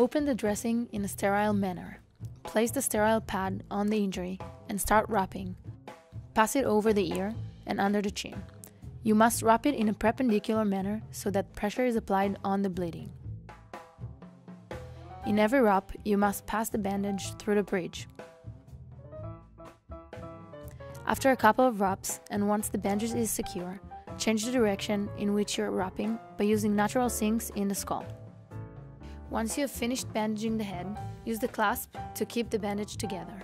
Open the dressing in a sterile manner. Place the sterile pad on the injury and start wrapping. Pass it over the ear and under the chin. You must wrap it in a perpendicular manner so that pressure is applied on the bleeding. In every wrap, you must pass the bandage through the bridge. After a couple of wraps, and once the bandage is secure, change the direction in which you're wrapping by using natural sinks in the skull. Once you have finished bandaging the head, use the clasp to keep the bandage together.